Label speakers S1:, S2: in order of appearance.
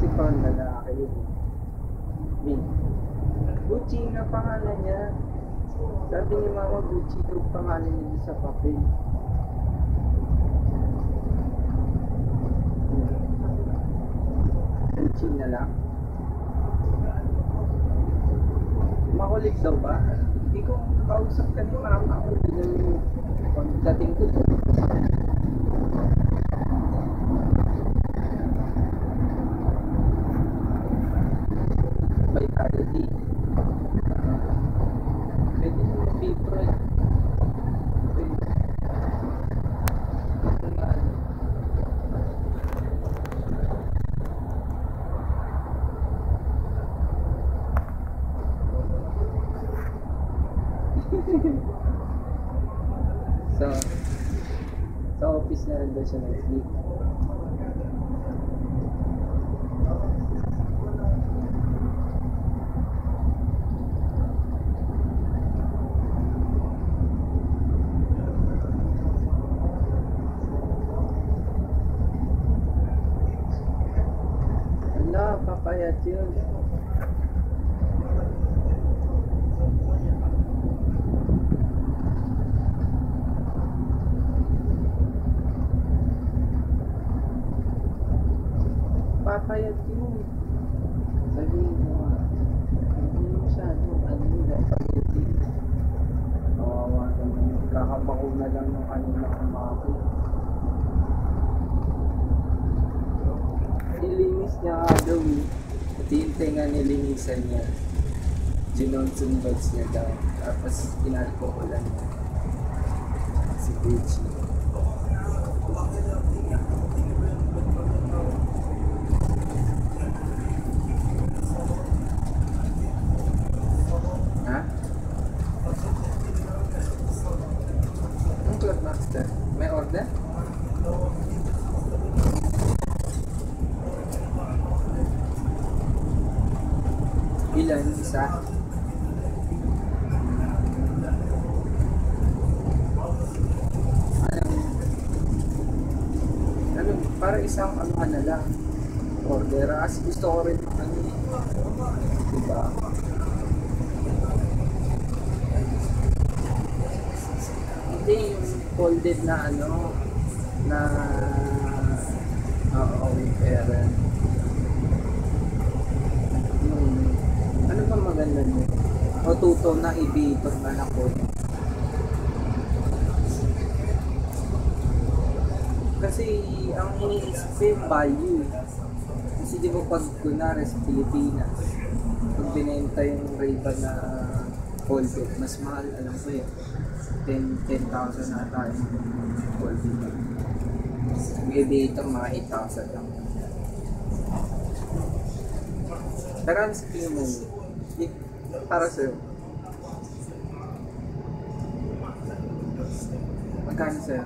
S1: kasi pang lalaki. Min. Gucci na pangalan niya. Sabi ni Mama Gucci yung pangalan niya sa papel. Gucci na lang. Makulit daw ba? Hindi ko kausap ka ni Mama. Na pagdating ko. Vitality. Pwede nga, ano? So, sa office na rin daw siya nag-sleep. Papayat yun. Papayat yun. Sabihin mo nga. Hindi mo masyado. Ano nila, pag-ibig. Kawawa naman. Kakabako na lang ng kanina kumaki. Nilinis niya daw eh. Yung tenga nilinisan niya. Ginonson buds niya daw. Tapos inalkoholan niya. Si Gucci. May order? Ilan? Isa? Ano? Ano? Para isang ano na lang. Order. As gusto ko rin ano. Diba? Hindi yung folded na ano na oo, with parent. Yung ano ba maganda nyo? O tuto na ibitong na na po. Kasi ang iniisip ko yung value. Kasi di ba pag kunwari sa Pilipinas, pag binenta yung Ray-Ban na folded, mas mahal, alam ko yun. 10 10,000 na tayo folded na. Bibigay ito mga 8,000 lang. Pero ano sa tingin mo? Para sa'yo? Magkano sa'yo?